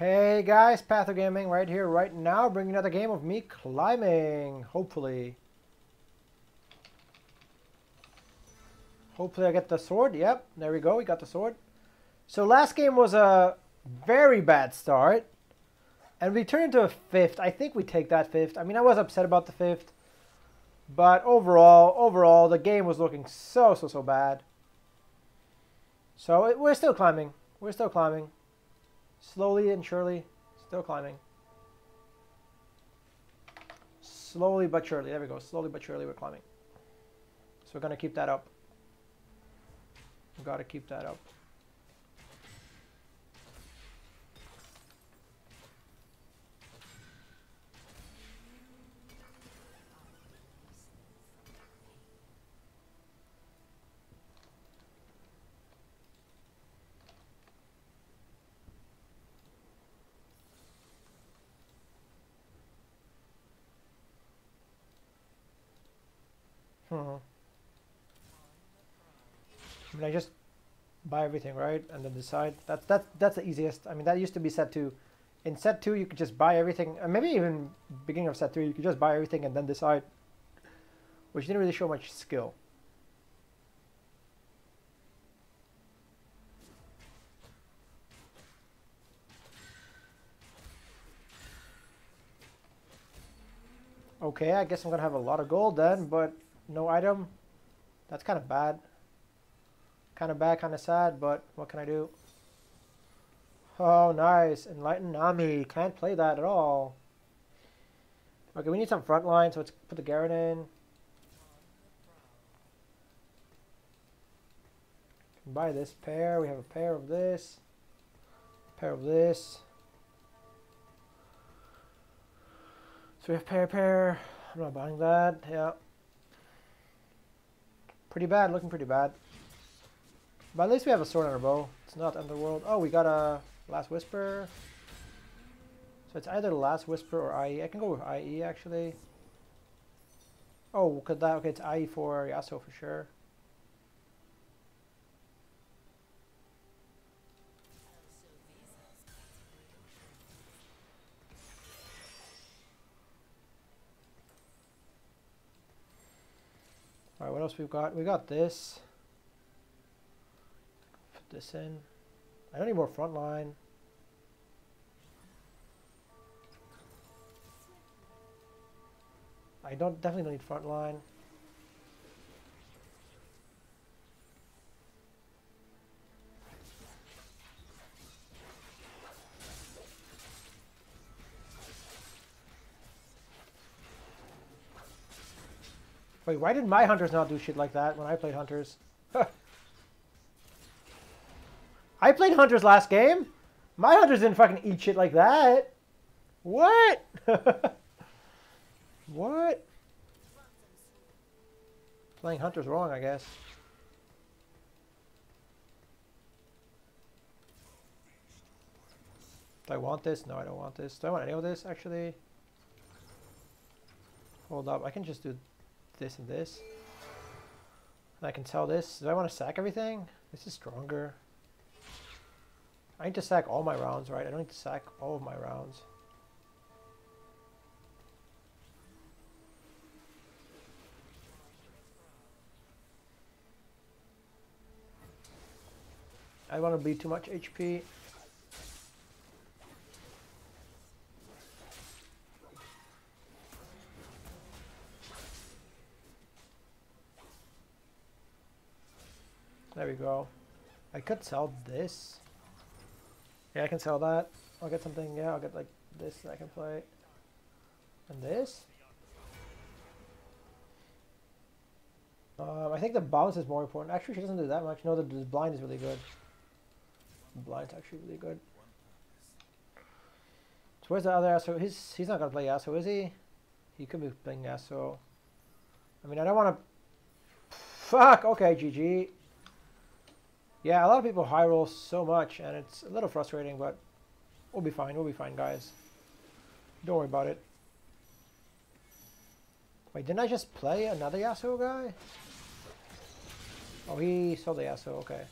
Hey guys, Path of Gaming right here, right now, bringing another game of me climbing, hopefully. Hopefully I get the sword, yep, there we go, we got the sword. So last game was a very bad start, and we turned into a fifth. I think we take that fifth. I mean, I was upset about the fifth, but overall, overall, the game was looking so, so, so bad. So it, we're still climbing, we're still climbing. Slowly and surely, still climbing. Slowly but surely, there we go. Slowly but surely we're climbing. So we're to keep that up. We've got to keep that up. Hmm. I mean, I just buy everything, right? And then decide. That's that, that's the easiest. I mean, that used to be set 2. In set 2, you could just buy everything. And maybe even beginning of set 3, you could just buy everything and then decide. Which didn't really show much skill. Okay, I guess I'm to have a lot of gold then, but no item. That's kind of bad. Kind of bad, kind of sad, but what can I do? Oh, nice. Enlightened Nami. Can't play that at all. Okay, we need some front line, so let's put the Garen in. Buy this pair. We have a pair of this. Pair of this. So we have pair, pair. I'm not buying that. Yeah. Pretty bad, looking pretty bad. But at least we have a sword on our bow. It's not Underworld. Oh, we got a Last Whisper. So it's either Last Whisper or IE. I can go with IE actually. Oh, could that? Okay, it's IE for Yasuo for sure. What else we've got? We got this. Put this in. I don't need more front line. I don't definitely don't need front Wait, why did my hunters not do shit like that when I played hunters? I played hunters last game. My hunters didn't fucking eat shit like that. What? what? Playing hunters wrong, I guess. Do I want this? No, I don't want this. Do I want any of this, actually? Hold up, I can just do this and this. And I can sell this. Do I want to sack everything? This is stronger. I need to sack all my rounds, right? I don't need to sack all of my rounds. I don't want to be too much HP. Go. I could sell this. Yeah, I can sell that. I'll get something, yeah, I'll get like this that I can play. And this? Um, I think the bounce is more important. Actually, she doesn't do that much. No, the, the blind is really good. The blind's actually really good. So where's the other Yasuo? He's, he's not going to play Yasuo, is he? He could be playing Yasuo. I mean, I don't want to... Fuck! Okay, GG. Yeah, a lot of people high roll so much, and it's a little frustrating, but we'll be fine. We'll be fine, guys. Don't worry about it. Wait, didn't I just play another Yasuo guy? Oh, he sold the Yasuo, okay.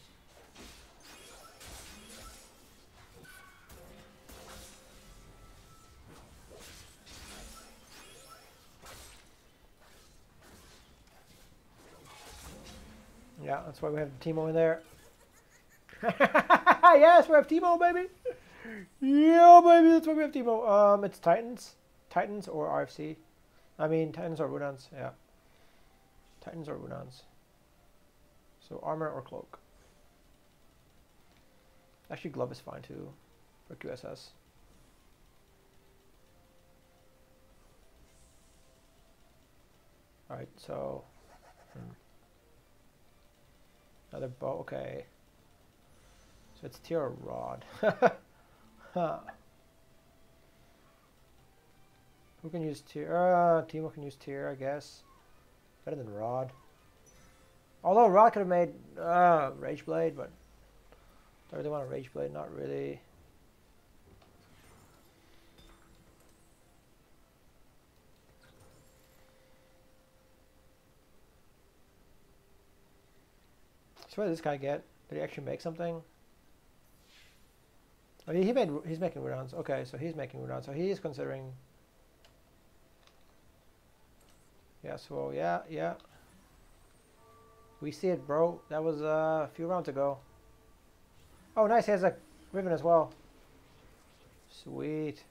Yeah, that's why we have Teemo in there. yes, we have Teemo, baby. Yeah, baby, that's why we have Teemo. Um, it's Titans, Titans or RFC. I mean, Titans or Runaan's. Yeah, Titans or Runaan's. So armor or cloak. Actually, glove is fine too for QSS. Alright, so... Hmm. Another bow, okay. So it's tear rod. huh. Who can use tear? Uh, Teemo can use tear, I guess. Better than rod. Although rod could have made uh, Rage Blade, but I really want a Rage Blade? Not really. So what did this guy get? Did he actually make something? Oh, he, made. He's making rounds. Okay, so he's making rounds. So he is considering. Yeah. So yeah, yeah. We see it, bro. That was uh, a few rounds ago. Oh, nice. He has a ribbon as well. Sweet.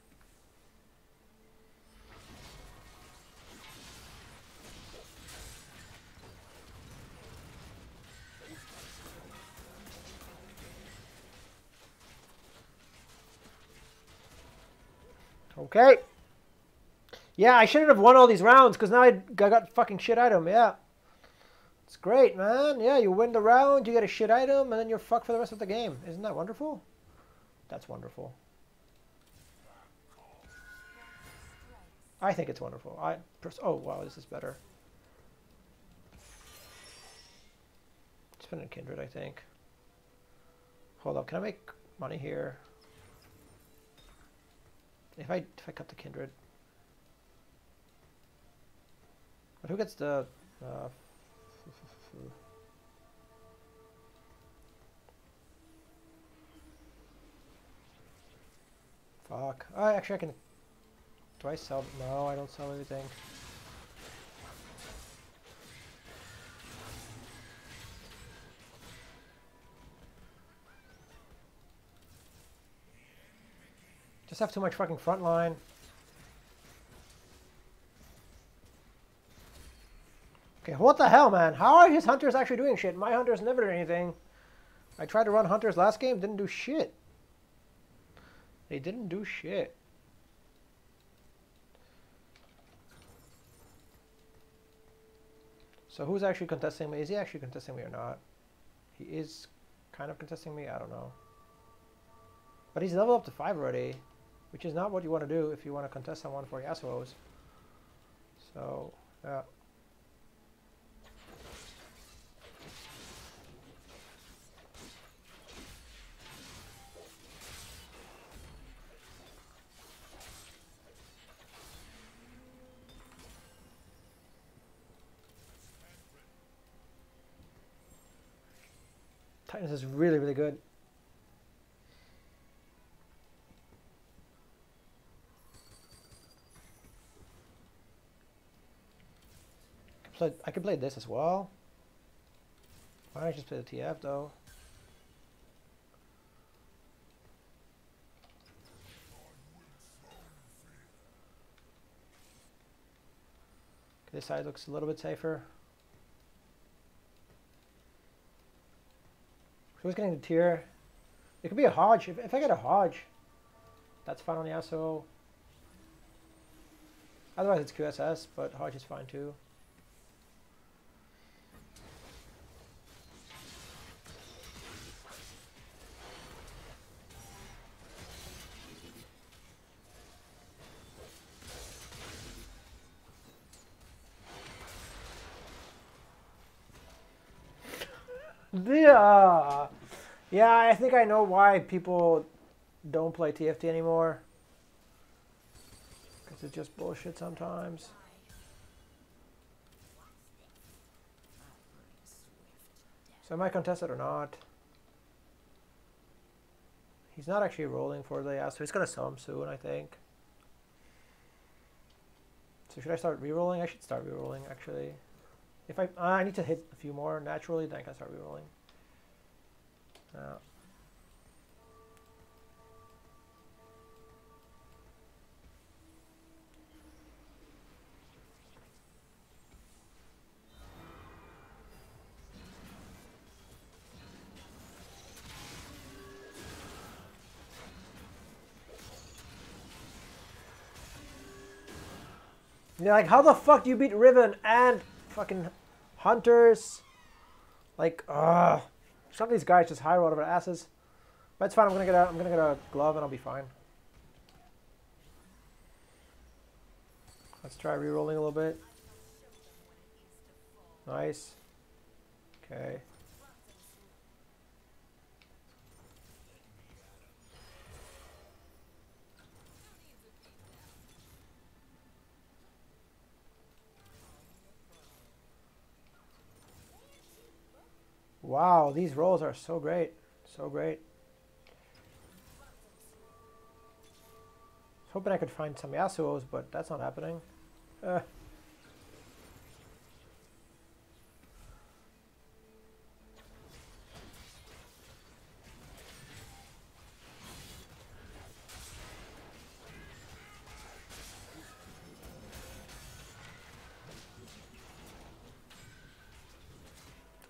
Okay. Yeah, I shouldn't have won all these rounds because now I got fucking shit item. Yeah. It's great, man. Yeah, you win the round, you get a shit item, and then you're fucked for the rest of the game. Isn't that wonderful? That's wonderful. I think it's wonderful. I oh wow, this is better. Spin a kindred, I think. Hold up, can I make money here? If I if I cut the kindred, but who gets the? Uh, Fuck. Oh, actually, I can. Do I sell? No, I don't sell anything. Just have too much fucking front line. Okay, what the hell, man? How are his hunters actually doing shit? My hunters never do anything. I tried to run hunters last game, didn't do shit. They didn't do shit. So who's actually contesting me? Is he actually contesting me or not? He is kind of contesting me? I don't know. But he's level up to 5 already, which is not what you want to do if you want to contest someone for Yasuo's. So, yeah. Titans is really, really good. Play, I could play this as well. Why don't I just play the TF though? This side looks a little bit safer. Who's getting the tear? It could be a Hodge. If, if I get a Hodge, that's fine on the SO. Otherwise it's QSS, but Hodge is fine too. Yeah. I think I know why people don't play TFT anymore. Because it's just bullshit sometimes. So am I contested or not? He's not actually rolling for the ass, so he's gonna him soon, I think. So should I start re-rolling? I should start re-rolling actually. If I uh, I need to hit a few more naturally, then I can start rerolling. Uh, You're like, how the fuck do you beat Riven and fucking Hunters? Like, ugh. Some of these guys just high roll over asses. But it's fine. I'm gonna get a I'm gonna get a glove and I'll be fine. Let's try re-rolling a little bit. Nice. Okay. Wow, these rolls are so great. So great. I was hoping I could find some Yasuos, but that's not happening. Uh.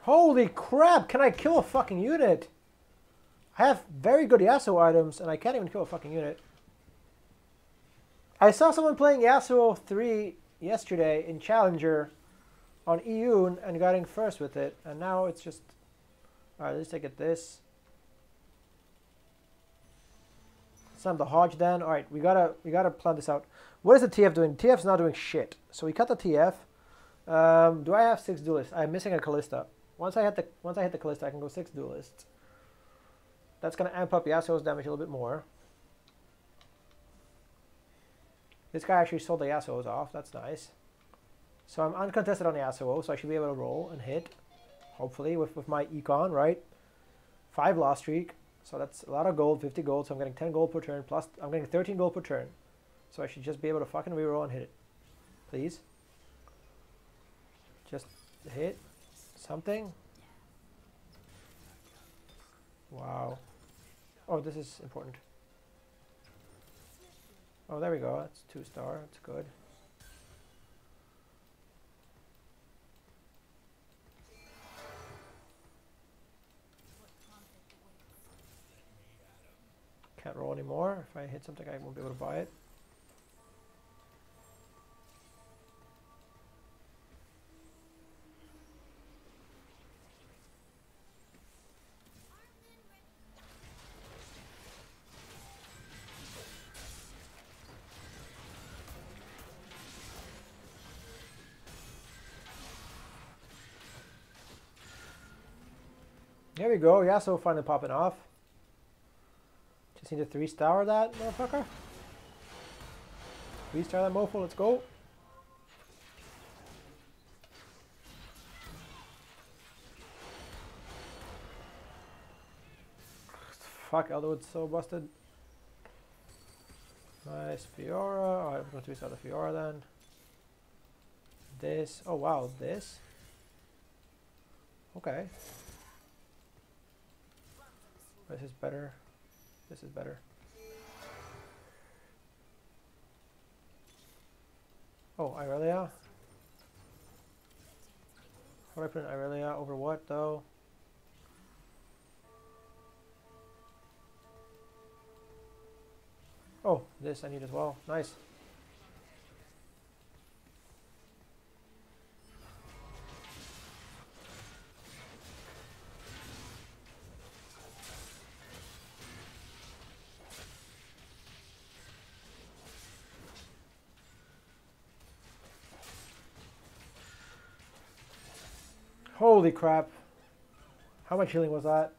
Holy crap, can I kill a fucking unit? I have very good Yasuo items, and I can't even kill a fucking unit. I saw someone playing Yasuo 3 yesterday in Challenger on EU and got in first with it, and now it's just... Alright, least I get this. Some of the Hodge then. Alright, we gotta we gotta plan this out. What is the TF doing? TF's not doing shit. So we cut the TF. Um, do I have six duelists? I'm missing a Kalista. Once I hit the once I hit the Kalista, I can go six duelists. That's gonna amp up Yasuo's damage a little bit more. This guy actually sold the Yasuos off. That's nice. So I'm uncontested on the Yasuo, so I should be able to roll and hit. Hopefully with, with my econ, right? Five loss streak. So that's a lot of gold, 50 gold. So I'm getting 10 gold per turn. Plus, I'm getting 13 gold per turn. So I should just be able to fucking reroll and hit it. Please. Just hit something. Wow. Oh, this is important. Oh, there we go. That's two star. That's good. Can't roll anymore. If I hit something, I won't be able to buy it. We go. Yasuo finally popping off. Just need to three star that motherfucker. Three star that mofo. Let's go. Fuck, Elderwood's so busted. Nice Fiora. Oh, I'm going to three star the Fiora then. This. Oh wow, this. Okay. This is better. This is better. Oh, Irelia? How do I put an Irelia over what, though? Oh, this I need as well. Nice. Holy crap. How much healing was that?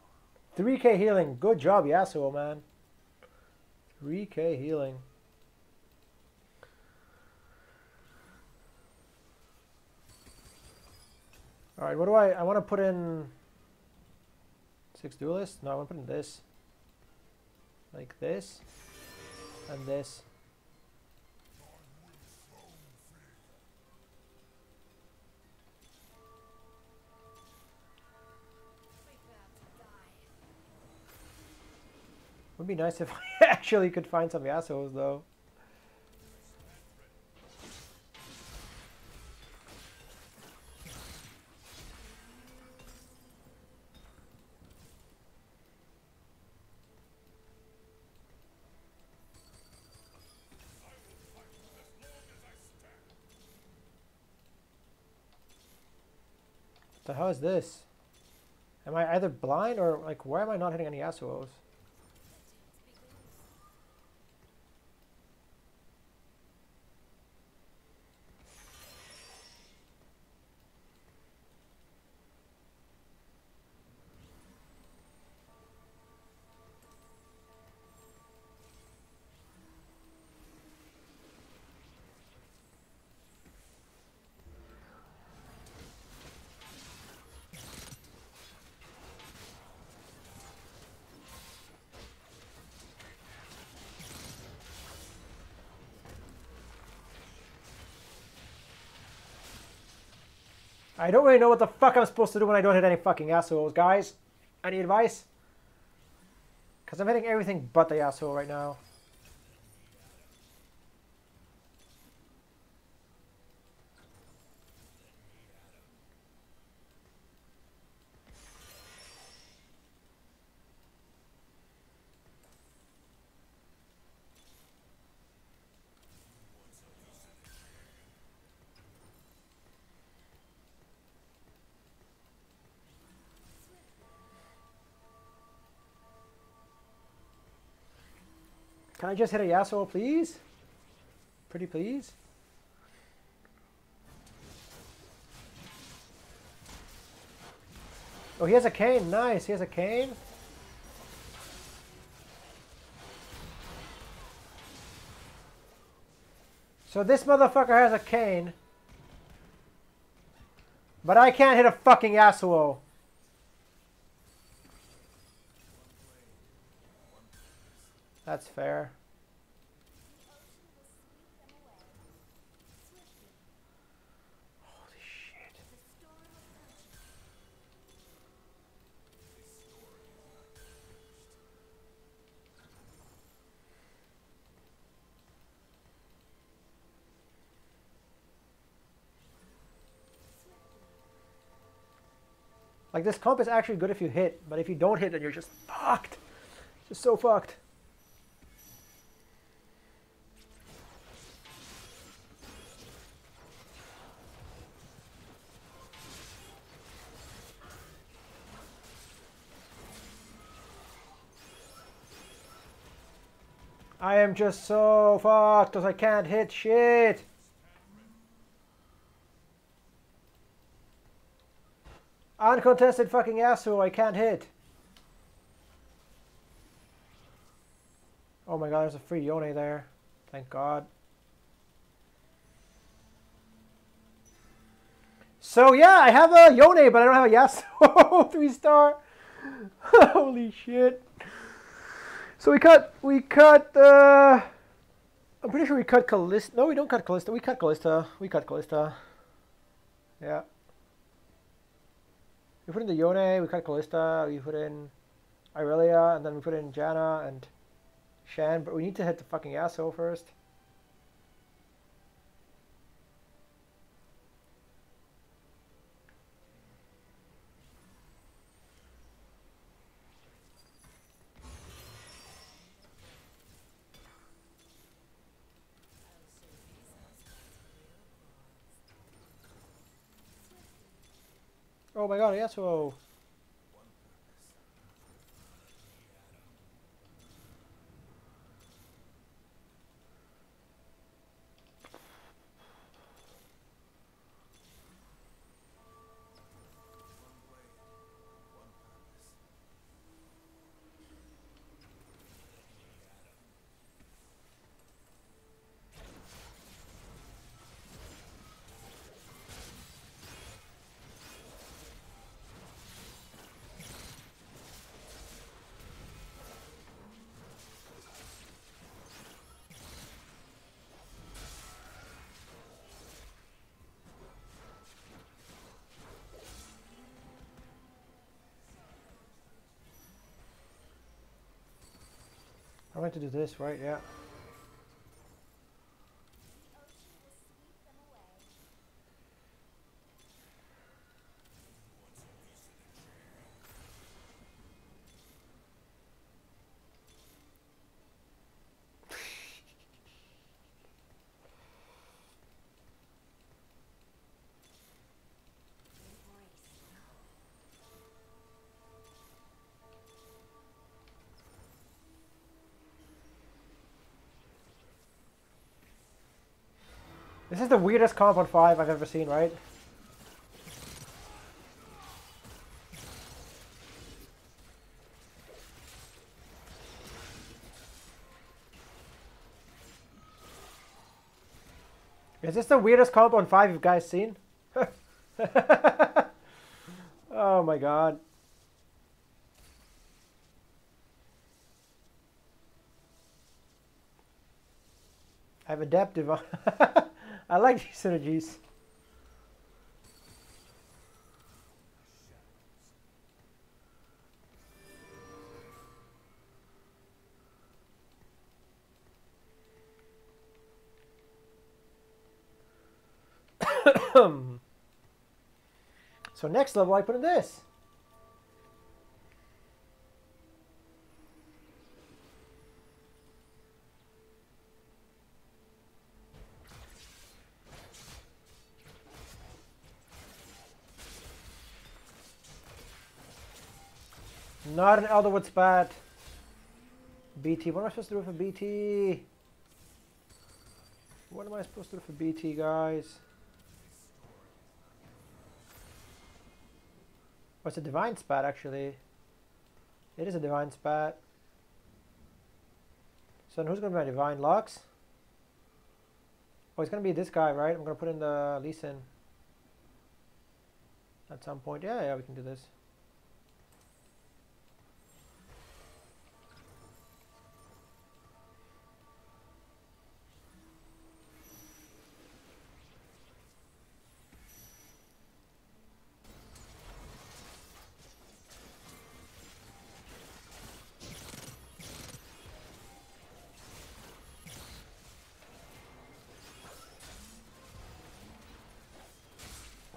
3k healing. Good job, Yasuo, man. 3k healing. Alright, what do I... I want to put in... Six duelists? No, I want to put in this. Like this. And this. Would be nice if I actually could find some assholes though. the hell is this? Am I either blind or like why am I not hitting any Yasuos? I don't really know what the fuck I'm supposed to do when I don't hit any fucking assholes, guys. Any advice? Because I'm hitting everything but the asshole right now. Can I just hit a Yasuo, oh, please? Pretty please? Oh, he has a cane. Nice. He has a cane. So this motherfucker has a cane. But I can't hit a fucking Yasuo. Oh. That's fair. Holy shit. Like this comp is actually good if you hit, but if you don't hit then you're just fucked. Just so fucked. I am just so fucked because I can't hit shit. Uncontested fucking Yasuo I can't hit. Oh my god, there's a free Yone there. Thank god. So yeah, I have a Yone, but I don't have a Yasuo 3 star. Holy shit. So we cut, we cut, uh, I'm pretty sure we cut Kalista. No, we don't cut Kalista. We cut Kalista. We cut Kalista. Yeah. We put in the Yone, we cut Kalista, we put in Irelia, and then we put in Janna and Shen, but we need to hit the fucking asshole first. Oh my god, Yasuo! Meant to do this, right? Yeah. This is the weirdest comp on 5 I've ever seen, right? Is this the weirdest comp on 5 you guys seen? oh my god. I have adaptive. I like these synergies. so next level I put in this. Not an Elderwood spat. BT. What am I supposed to do for BT? What am I supposed to do for BT, guys? Oh, What's a divine spat, actually? It is a divine spat. So who's going to be my divine Lux? Oh, it's going to be this guy, right? I'm going to put in the Lee Sin. At some point. Yeah, yeah, we can do this.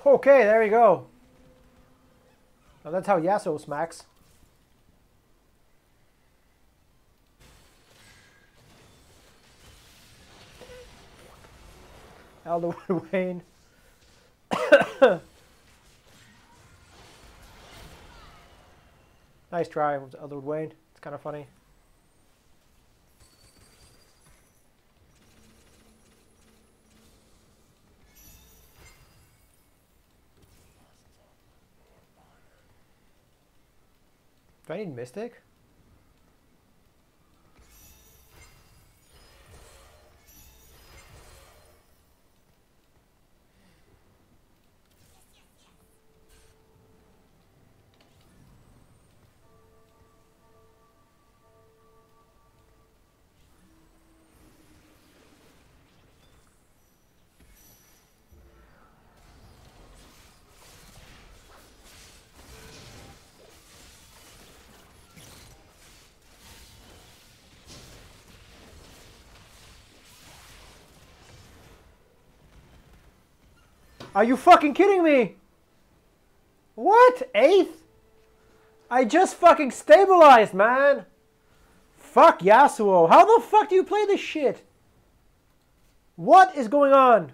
Okay, there we go. Now that's how Yasuo smacks. Elderwood Yone. nice try, Elderwood Yone. It's kind of funny. Need Mystic? Are you fucking kidding me? What? Eighth? I just fucking stabilized, man. Fuck Yasuo. How the fuck do you play this shit? What is going on?